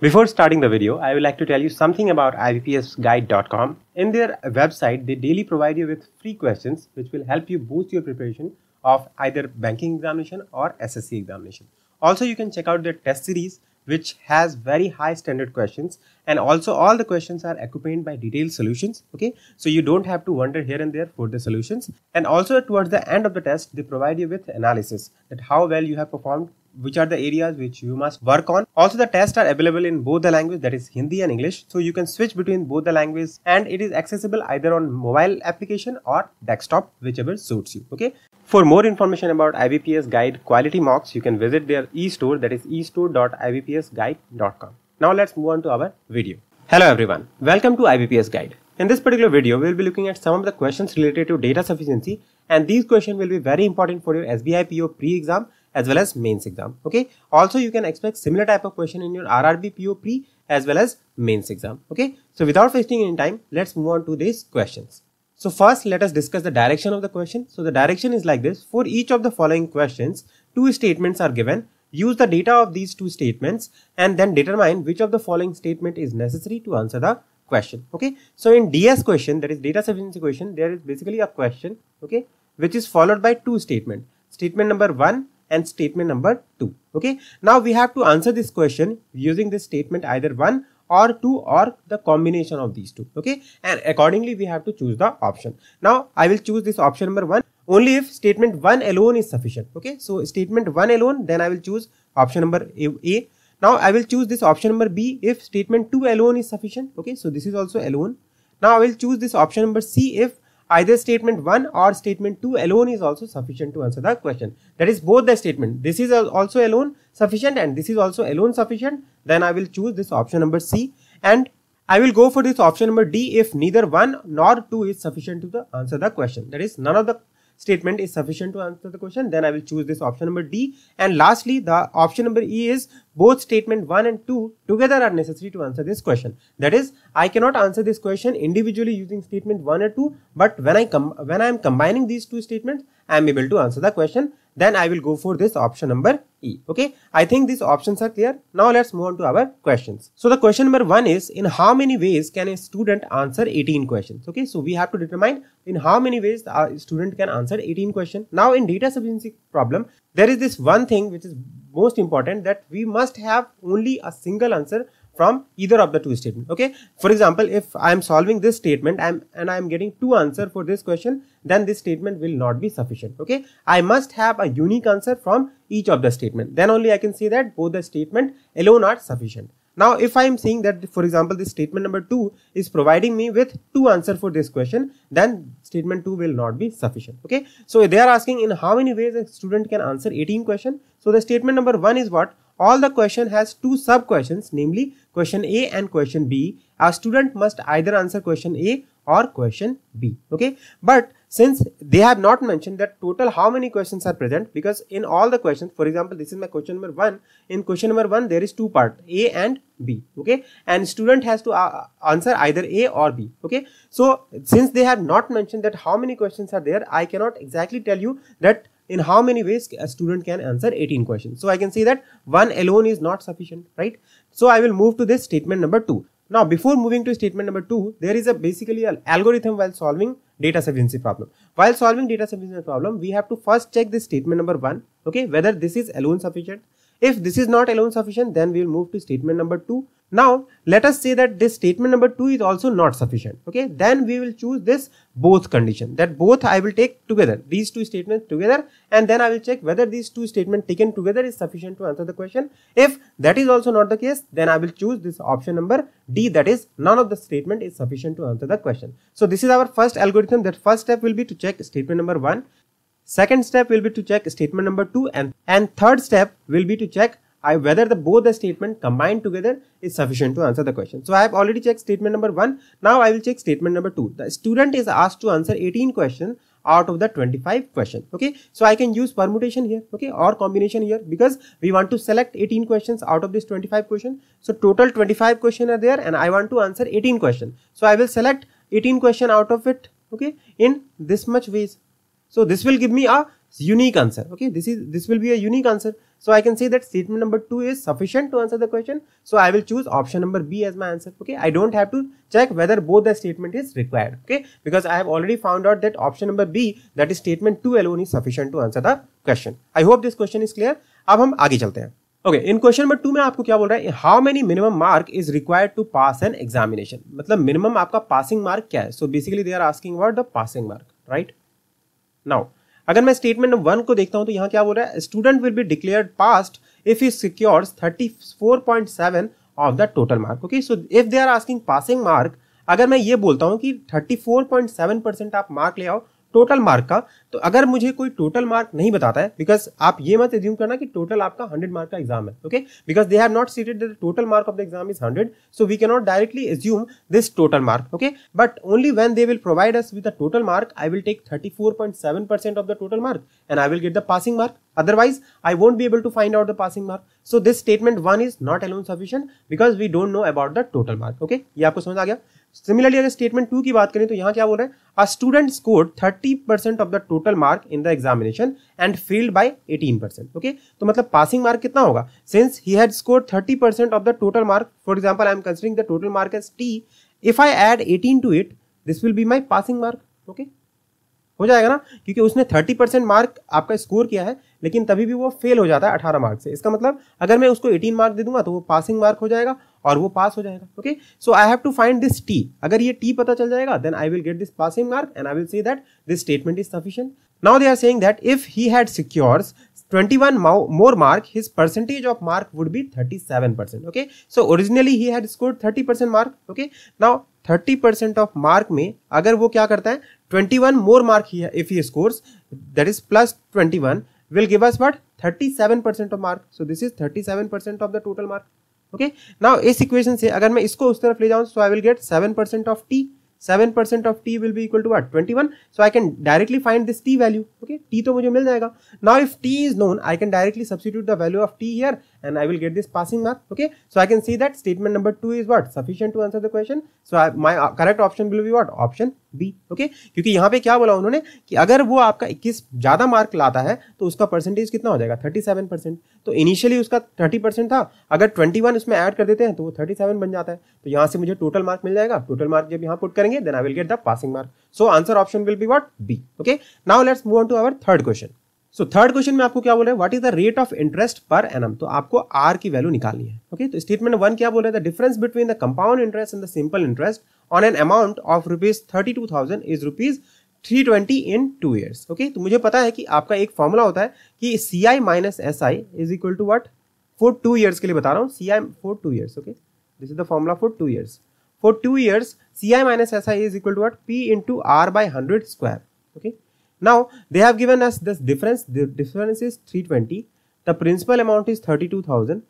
Before starting the video, I would like to tell you something about IBPSguide.com. In their website, they daily provide you with free questions which will help you boost your preparation of either banking examination or SSC examination. Also, you can check out their test series which has very high standard questions and also all the questions are accompanied by detailed solutions okay so you don't have to wonder here and there for the solutions and also towards the end of the test they provide you with analysis that how well you have performed which are the areas which you must work on. Also the tests are available in both the language that is Hindi and English. So you can switch between both the languages and it is accessible either on mobile application or desktop whichever suits you. Okay. For more information about IBPS Guide quality mocks, you can visit their e-store that is e-store.ibpsguide.com. Now let's move on to our video. Hello everyone, welcome to IBPS Guide. In this particular video, we will be looking at some of the questions related to data sufficiency and these questions will be very important for your SBI PO pre-exam as well as mains exam. Okay. Also, you can expect similar type of question in your RRB PO pre as well as mains exam. Okay. So without wasting any time, let's move on to these questions. So first let us discuss the direction of the question. So the direction is like this. For each of the following questions, two statements are given. Use the data of these two statements and then determine which of the following statement is necessary to answer the question. Okay. So in DS question, that is data sufficiency question, there is basically a question, okay, which is followed by two statement Statement number one and statement number two. Okay. Now we have to answer this question using this statement either one or 2 or the combination of these two. Okay? And accordingly we have to choose the option. Now i will choose this option number 1 only if statement 1 alone is sufficient. Okay? So statement 1 alone then i will choose option number a, a. now i will choose this option number b if statement 2 alone is sufficient. Okay? So this is also alone. Now i will choose this option number c if either statement 1 or statement 2 alone is also sufficient to answer the question. That is both the statement. This is also alone sufficient and this is also alone sufficient. Then I will choose this option number C and I will go for this option number D if neither 1 nor 2 is sufficient to the answer the question. That is none of the statement is sufficient to answer the question then I will choose this option number D and lastly the option number E is both statement 1 and 2 together are necessary to answer this question that is I cannot answer this question individually using statement 1 or 2 but when I come when I am combining these two statements I am able to answer the question then I will go for this option number E. Okay, I think these options are clear. Now let's move on to our questions. So the question number one is in how many ways can a student answer 18 questions? Okay, so we have to determine in how many ways a student can answer 18 questions. Now in data sufficiency problem, there is this one thing which is most important that we must have only a single answer from either of the two statements okay? For example if i am solving this statement I'm, and i am getting two answer for this question then this statement will not be sufficient okay? I must have a unique answer from each of the statement. Then only i can say that both the statement alone are sufficient. Now if i am saying that for example this statement number 2 is providing me with two answer for this question then statement 2 will not be sufficient okay? So they are asking in how many ways a student can answer 18 question so the statement number 1 is what all the question has two sub questions namely question A and question B. A student must either answer question A or question B. Okay. But since they have not mentioned that total how many questions are present because in all the questions for example this is my question number 1 in question number 1 there is two part A and B okay and student has to uh, answer either A or B okay so since they have not mentioned that how many questions are there I cannot exactly tell you that in how many ways a student can answer 18 questions. So I can see that one alone is not sufficient, right? So I will move to this statement number two. Now, before moving to statement number two, there is a basically an algorithm while solving data sufficiency problem. While solving data sufficiency problem, we have to first check this statement number one, okay, whether this is alone sufficient. If this is not alone sufficient, then we will move to statement number two. Now, let us say that this statement number 2 is also not sufficient. Okay, then we will choose this both condition that both I will take together, these two statements together and then I will check whether these two statements taken together is sufficient to answer the question. If that is also not the case, then I will choose this option number D that is none of the statement is sufficient to answer the question. So, this is our first algorithm that first step will be to check statement number 1. Second step will be to check statement number 2 and, and third step will be to check I whether the both the statement combined together is sufficient to answer the question. So I have already checked statement number 1. Now I will check statement number 2. The student is asked to answer 18 questions out of the 25 question okay? So i can use permutation here. Okay? Or combination here. Because we want to select 18 questions out of this 25 question. So total 25 question are there and i want to answer 18 question. So i will select 18 question out of it. Okay? In this much ways so this will give me a unique answer okay this is this will be a unique answer So I can say that statement number two is sufficient to answer the question. So I will choose option number B as my answer. Okay, I don't have to check whether both the statement is required. Okay, because I have already found out that option number B, that is statement two alone is sufficient to answer the question. I hope this question is clear. अब हम आगे चलते हैं okay in question number two में आपको क्या बोल रहा है how many minimum mark is required to pass an examination मतलब मिनिमम आपका पासिंग मार्क क्या है so basically they are asking about the passing mark right now अगर मैं स्टेटमेंट नंबर वन को देखता हूँ तो यहाँ क्या बोल रहा है? Student will be declare passed if he secures 34.7 of the total mark okay so if they are asking passing mark अगर मैं ये बोलता हूँ कि 34.7 परसेंट आप मार्क ले आओ टोटल मार्क का तो अगर मुझे कोई टोटल मार्क नहीं बताता है बिकॉज़ आप ये मत एज्यूम करना कि टोटल आपका हंड्रेड मार्क का एग्ज़ाम है okay because they have not stated the total mark of the exam is hundred so we can not directly assume this total mark okay but only when they will provide us with the total mark I will take thirty four point seven percent of the total mark and I will get the passing mark otherwise, i won't be able to find out the passing mark. So this statement, one, is not alone sufficient, because we don't know about the total mark, okay? ये आपको समझ आ गया? Similarly अगर statement two की बात करें तो यहाँ क्या बोल रहे हैं? A student score thirty percent of the total mark in the examination and failed by eighteen percent okay तो मतलब पासिंग मार्क कितना होगा? Since he had score thirty percent of the total mark for example I am considering the total mark as T if I add eighteen to it this will be my passing mark okay हो जाएगा ना? क्योंकि उसने thirty percent mark आपका score किया है, लेकिन तभी भी वो फेल हो जाता है अठारह मार्क से। इसका मतलब अगर मैं उसको एटीन मार्क दे दूँगा तो वो पासिंग मार्क हो जाएगा। और वो पास हो जाएगा okay so I have to find this T अगर ये टी पता चल जाएगा then I will get this passing mark and I will say that this statement is sufficient now they are saying that if he had secures 21 more mark his percentage of mark would be 37% okay so originally he had scored 30% mark okay now 30% of mark में अगर वो क्या करता है 21 more mark he if he scores that is plus 21 will give us what 37% of mark so this is 37% of the total mark okay now इस equation से अगर मैं इसको उस तरफ़ ले जाऊँ so I will get seven percent of T seven percent of T will be equal to twenty one so I can directly find this T value okay T तो मुझे मिल जाएगा. Now if T is known I can directly substitute the value of T here and I will get this passing mark okay? So I can see that statement number 2 is what? Sufficient to answer the question. So I, my uh, correct option will be what? Option B okay okay? क्योंकि यहाँ पे क्या बोला उन्होंने कि अगर वो आपका 21 ज़्यादा मार्क लाता है तो उसका परसेंटेज कितना हो जाएगा 37 परसेंट तो इनिशियली उसका 30 परसेंट था अगर 21 उसमें ऐड कर देते हैं तो वो 37 बन जाता है तो यहाँ से मुझे टोटल मार्क मिल जाएगा टोटल मार्क जब यहाँ पुट करेंगे then I will get the passing mark so answer option will be what B okay now let's move on to our third question so third question में आपको क्या बोल हैं? What is the rate of interest per annum तो आपको R की value निकालनी है। ओके? तो स्टेटमेंट वन क्या बोल हैं? The difference between the compound interest and the simple interest on an amount of rupees thirty two thousand is rupees three twenty in two years okay तो मुझे पता है कि आपका एक फॉर्मूला होता है कि C I minus S I is equal to what for two years के लिए बता रहा हूँ। C I for two years okay this is the formula for two years for two years C I minus S I is equal to what P into R by hundred square okay Now they have given us this difference. The difference is 320. The principal amount is 32,000.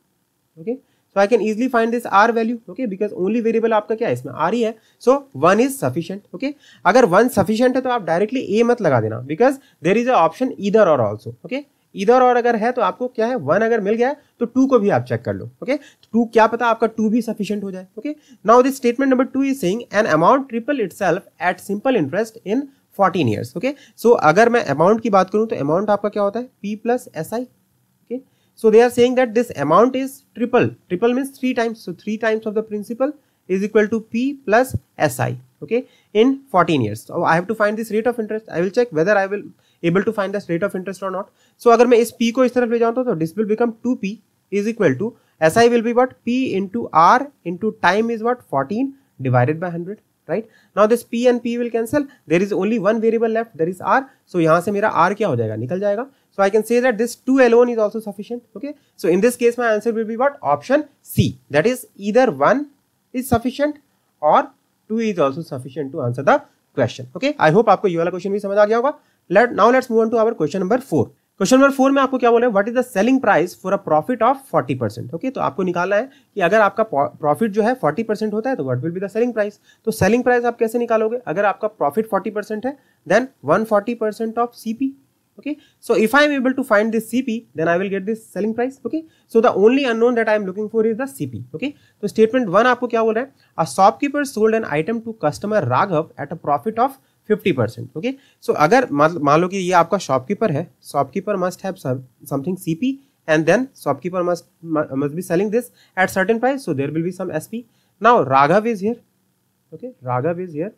Okay. So I can easily find this R value. Okay. Because only variable आपका क्या है इसमें R ही है. So one is sufficient. Okay. अगर one sufficient है तो आप directly A मत लगा देना because there is a option either or also. Okay. इधर और अगर है तो आपको क्या है वन अगर मिल गया तो टू को भी आप चेक कर लो ओके टू क्या पता आपका टू भी सफिशियंट हो जाए okay now this statement number two is saying an amount triple itself at simple interest in fourteen years okay so अगर मैं अमाउंट की बात करूँ तो अमाउंट आपका क्या होता है? P plus S I okay so they are saying that this amount is triple triple means three times so three times of the principal is equal to P plus S I okay in fourteen years I have to find this rate of interest I will check whether I will able to find this rate of interest और not so अगर मैं इस P को इस तरफ़ ले जाऊँ तो this will become two P is equal to S I will be what P into R into time is what fourteen divided by hundred right now this p and p will cancel there is only one variable left there is r so yahan se mera r kya ho jayega nikal jayega so i can say that this 2 alone is also sufficient okay so in this case my answer will be what option c that is either 1 is sufficient or 2 is also sufficient to answer the question okay i hope aapko ye wala question bhi samajh aa gaya hoga let now let's move on to our question number 4 question number four में आपको क्या बोला है? Is the selling price for a profit of 40 percent okay तो आपको निकालना है कि अगर आपका प्रॉफिट जो है 40 परसेंट होता है तो what will be the selling price तो सेलिंग प्राइस आप कैसे निकालोगे? अगर आपका प्रॉफिट 40 परसेंट है then 140 percent of C P okay so if I am able to find this CP then I will get this selling price okay so the only unknown that I am looking for is the C P okay तो statement one आपको क्या बोल रहा है? A shopkeeper sold an item to customer Raghav at a profit of fifty percent okay so अगर मान लो कि ये आपका शॉपकीपर है shopkeeper must have something CP and then shopkeeper must must be selling this at certain price so there will be some S P now Raghav is here okay Raghav is here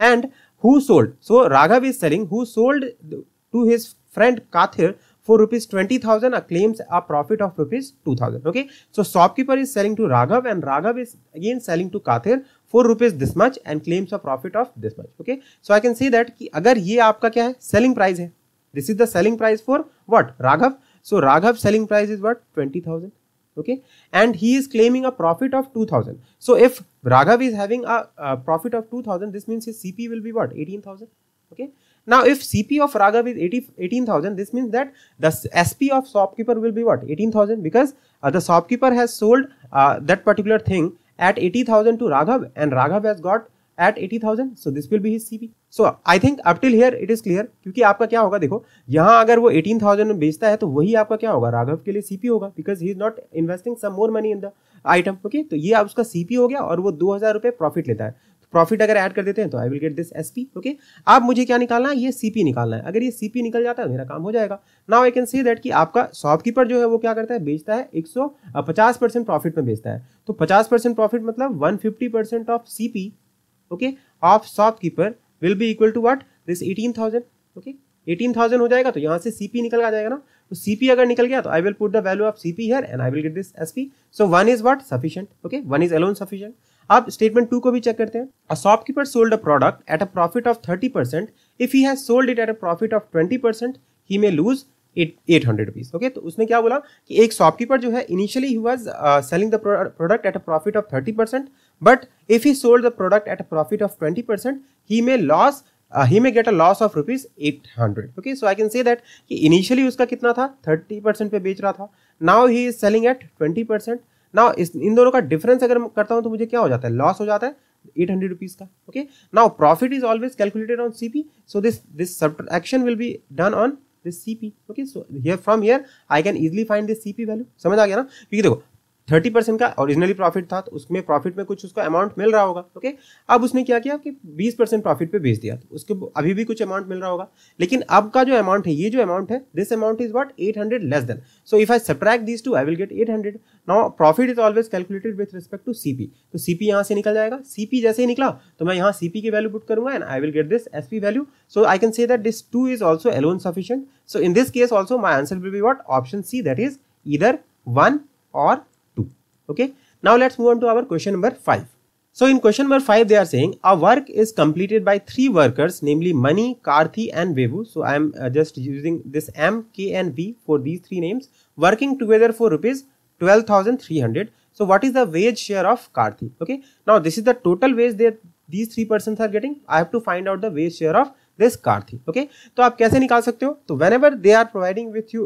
and who sold so Raghav is selling who sold to his friend Kathir for rupees twenty thousand a claims a profit of rupees two thousand okay so shopkeeper is selling to Raghav and Raghav is again selling to Kathir Four rupees this much and claims a profit of this much. Okay, so I can say that कि अगर ये आपका क्या है selling price है this is Raghav. Selling price for what? Raghav so Raghav okay? And he is claiming a profit of 2000 so if raghav is having a, a profit of 2000 this means his cp will be what? 18000 okay? Now if cp of raghav is 18000 this means that the sp of shopkeeper will be what? 18000 because uh, the shopkeeper has sold uh, that particular thing at 80,000 to Raghav and Raghav has got at 80,000 so this will be his CP so I think up till here it is clear क्योंकि आपका क्या होगा देखो यहाँ अगर वो 18,000 में बेचता है तो वही आपका क्या होगा राघव के लिए CP होगा because he is not investing some more money in the item okay तो ये उसका CP हो गया और वो 2000 रुपए प्रॉफिट लेता है प्रॉफिट अगर ऐड कर देते हैं तो I will get this S P okay अब मुझे क्या निकालना है? ये सीपी निकालना है। अगर ये सीपी निकल जाता है मेरा काम हो जाएगा। Now I can see that कि आपका शॉपकीपर जो है, वो क्या करता है? बेचता है। एक सौ पचास परसेंट प्रॉफिट में बेचता है। तो पचास परसेंट प्रॉफिट मतलब one fifty percent of CP okay of shopkeeper will be equal to what this eighteen thousand okay eighteen thousand हो जाएगा तो यहाँ से सीपी निकल आ जाएगा ना? तो सीपी अगर निकल गया तो I will put the value of CP here and I will get this SP so one is what sufficient okay one is alone sufficient अब स्टेटमेंट टू को भी चेक करते हैं। A shopkeeper sold a product at a profit of thirty percent if he has sold it at a profit of twenty percent he may lose eight hundred rupees okay तो उसने क्या बोला कि एक शॉपकीपर जो है initially he was selling the product at a profit of thirty percent but if he sold the product at a profit of twenty percent he may loss he may get a loss of rupees eight hundred okay so I can say that कि initially उसका कितना था? Thirty percent पे बेच रहा था। Now he is selling at twenty percent ना इन दोनों का डिफरेंस अगर मैं करता हूँ तो मुझे क्या हो जाता है? लॉस हो जाता है एट हंड्रेड रुपीज़ का okay now profit is always calculated on C P so this this action will be done on this C P okay so here from here I can easily find this C P value समझ आ गया ना? क्योंकि देखो thirty percent का originally profit था तो उसमें प्रॉफिट में कुछ उसको अमाउंट मिल रहा होगा ओके अब उसने क्या किया कि बीस परसेंट प्रॉफिट पे बेच दिया तो उसको अभी भी कुछ अमाउंट मिल रहा होगा। लेकिन अब का जो अमाउंट है, ये जो अमाउंट है this amount is what eight hundred less than so if I subtract this two I will get eight hundred now profit is always calculated with respect to CP तो सीपी यहाँ से निकल जाएगा। CP जैसे ही निकला तो मैं यहाँ सीपी की वैल्यू पुट करूँगा and I will get this S P value so I can say that this two is also alone sufficient so in this case also my answer will be what option C that is इधर one और okay now let's move on to our question number 5 so in question number 5 they are saying a work is completed by three workers namely mani karthi and vevu so i am uh, just using this m k and v for these three names working together for rupees 12300 so what is the wage share of karthi okay now this is the total wage that these three persons are getting i have to find out the wage share of this karthi okay तो आप कैसे निकाल सकते हो तो whenever they are providing with you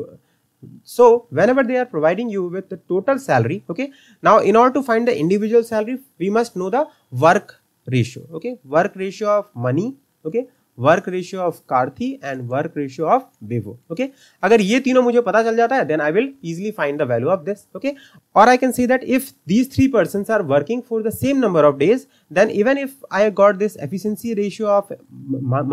so whenever they are providing you with the total salary okay now in order to find the individual salary we must know the work ratio okay work ratio of money okay work ratio of Karthi and work ratio of बेवो okay अगर ये तीनों मुझे पता चल जाता है then I will easily find the value of this okay और I can see that if these three person are working for the same number of days then even if I got this efficiency ratio of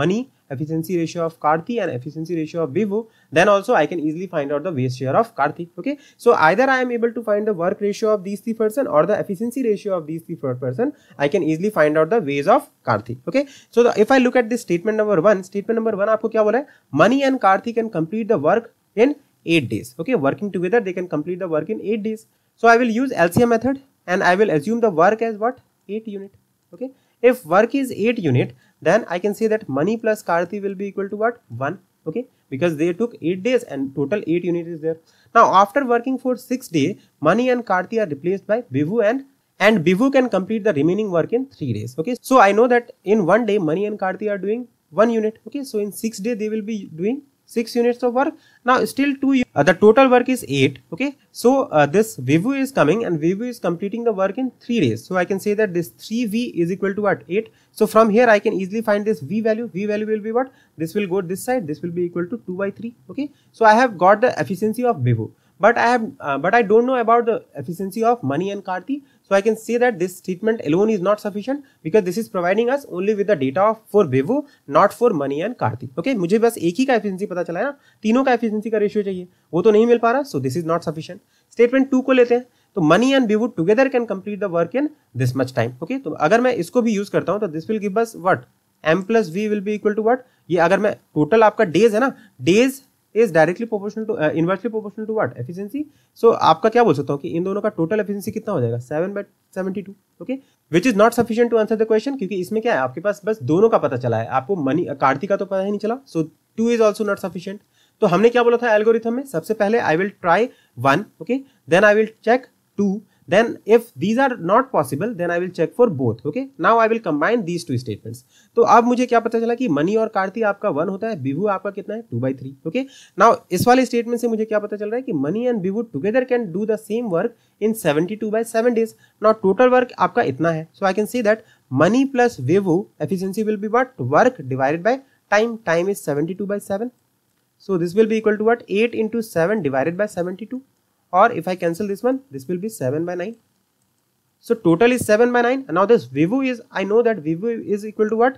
money efficiency ratio of Karthi and efficiency ratio of Vivu, then also I can easily find out the waste share of Karthi. Okay, so either I am able to find the work ratio of these three person or the efficiency ratio of these three person, I can easily find out the ways of Karthi. Okay, so the, if I look at this statement number one, statement number one आपको क्या बोला है? Money and Karthi can complete the work in eight days. Okay, working together they can complete the work in eight days. So I will use LCM method and I will assume the work as what? 8 unit. Okay, if work is 8 unit then I can say that money plus Karthi will be equal to what? 1 okay? Because they took 8 days and total 8 units is there. Now after working for 6 days money and Karthi are replaced by Bivu and and Bivu can complete the remaining work in 3 days. Okay? So I know that in one day money and Karthi are doing 1 unit. Okay? So in 6 days they will be doing 6 units of work. Now still 2 uh, the total work is 8 okay? So uh, this vivu is coming and vivu is completing the work in 3 days. So i can say that this 3v is equal to what? 8 so from here i can easily find this v value. V value will be what? This will go this side. This will be equal to 2 by 3 okay? So i have got the efficiency of vivu but I have uh, but I don't know about the efficiency of money and Karti. So I can say that this statement alone is not sufficient because this is providing us only with the data of for Vivo, not for money and Karti. Okay, मुझे बस एक ही का efficiency पता चला है ना तीनों का efficiency का ratio चाहिए वो तो नहीं मिल पा रहा so this is not sufficient. Statement two को लेते हैं तो money and Vibhu together can complete the work in this much time okay तो अगर मैं इसको भी यूज़ करता हूँ तो this will give us what M plus V will be equal to what ये अगर मैं टोटल आपका डेज़ है ना days is directly proportional to inversely proportional to what efficiency so आपका क्या बोल सकता हूँ कि इन दोनों का टोटल एफिशिएंसी कितना हो जाएगा? Seven by seventy two okay which is not sufficient to answer the question क्योंकि इसमें क्या है? आपके पास बस दोनों का पता चला है। आपको मनी कार्तिक का तो पता ही नहीं चला। So two is also not sufficient तो हमने क्या बोला था एल्गोरिथम में? सबसे पहले I will try one okay then I will check two then, if these are not possible, then I will check for both, okay? Now, I will combine these two statements. तो अब मुझे क्या पता चला कि मनी और कार्ति आपका one होता है बिभू आपका कितना है? Two by three okay now इस वाले स्टेटमेंट से मुझे क्या पता चल रहा है कि money and Vibhu together can do the same work in seventy two by seven days now total work आपका इतना है. So I can see that money plus Vibhu efficiency will be what work divided by time time is seventy two by seven so, this will be equal to what? 8 into 7 divided by 72 or if I cancel this one this will be 7 by 9 so total is 7 by 9 and now this vivo is I know that vivo is equal to what?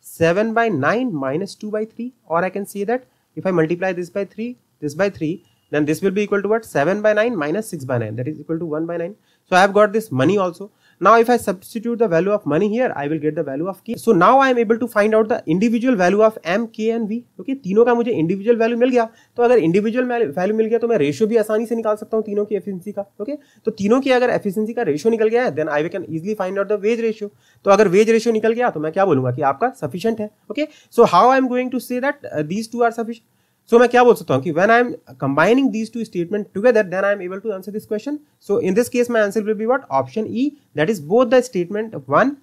7 by 9 minus 2 by 3 or I can say that if I multiply this by 3 this by 3 then this will be equal to what? 7 by 9 minus 6 by 9 that is equal to 1 by 9 so I have got this money also now if I substitute the value of money here I will get the value of k so now I am able to find out the individual value of m k and v okay तीनों का मुझे individual value मिल गया तो अगर individual value मिल गया तो मैं ratio भी आसानी से निकाल सकता हूँ तीनों की efficiency का okay तो तीनों की अगर efficiency का ratio निकल गया है then I can easily find out the wage ratio तो अगर wage ratio निकल गया तो मैं क्या बोलूँगा कि आपका sufficient है okay so how I am going to say that uh, these two are सो मैं क्या बोल सकता हूँ कि when I am combining these two statement together then I am able to answer this question so in this case my answer will be what option E that is both the statement one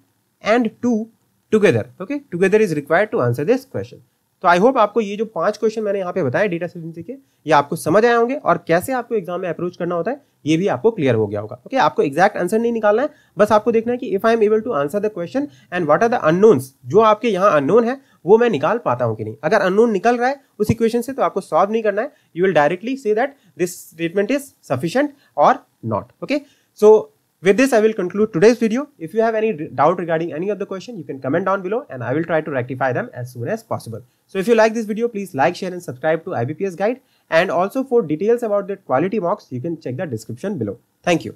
and two together okay together is required to answer this question तो I hope आपको ये जो पाँच question मैंने यहाँ पे बताया data saving के, ये आपको समझ आए होंगे और कैसे आपको एग्ज़ाम में अप्रोच करना होता है, ये भी आपको क्लियर हो गया होगा। ओके आपको एग्जैक्ट आंसर नहीं निकालना है, बस आपको देखना है कि if I am able to answer the question and what are the unknowns जो आपके यहाँ अनोन है वो मैं निकाल पाता हूँ कि नहीं। अगर अननोन निकल रहा है उस इक्वेशन से तो आपको सॉल्व नहीं करना है। You will directly see that this statement is sufficient और not okay so with this I will conclude today's video if you have any doubt regarding any of the question you can comment down below and I will try to rectify them as soon as possible so if you like this video please like share and subscribe to I B P S guide and also for details about that quality box you can check the description below thank you